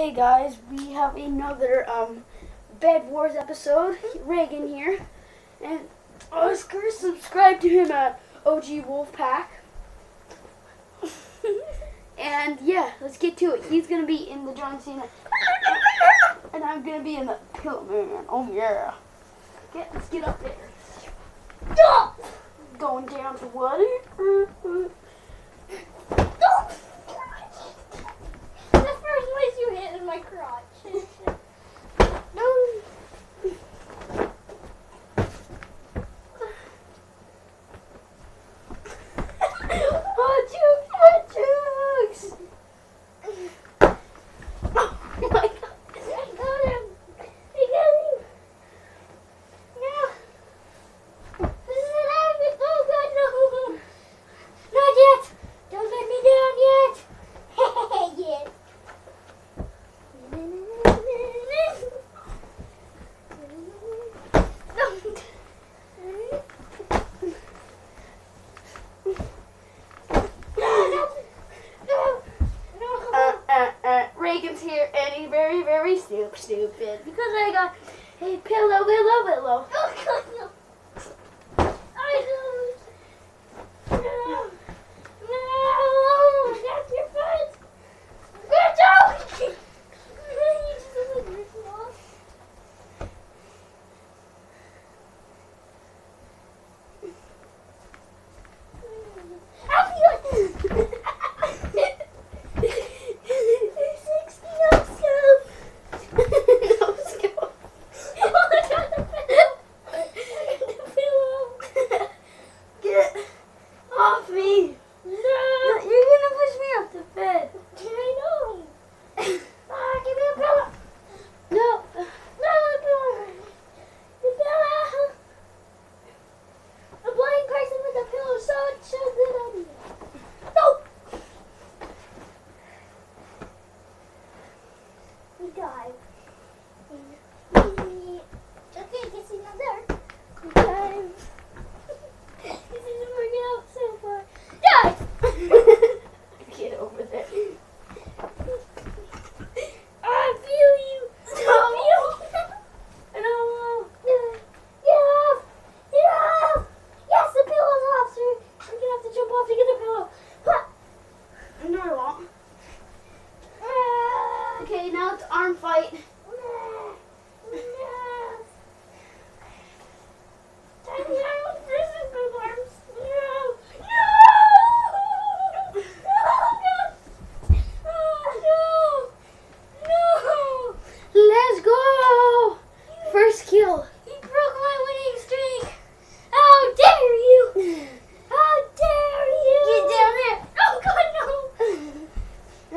Hey guys, we have another um, Bed Wars episode. Reagan here, and Oscar subscribe to him at OG Wolfpack. and yeah, let's get to it. He's gonna be in the John Cena, and I'm gonna be in the Pillow Man. Oh yeah. Let's get up there. Going down to water. My crotch. oh, jokes, oh, jokes. Oh my god. I got him. I got him. No. This is an epic. Oh god, no. Not yet. Don't let me down yet. yet. Uh, uh, uh, Reagan's here, and he's very, very stupid because I got a pillow, god, no. I know.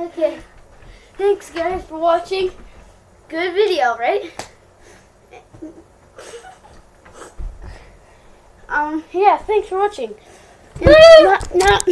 Okay. Thanks guys for watching. Good video, right? Um, yeah, thanks for watching. Not, not,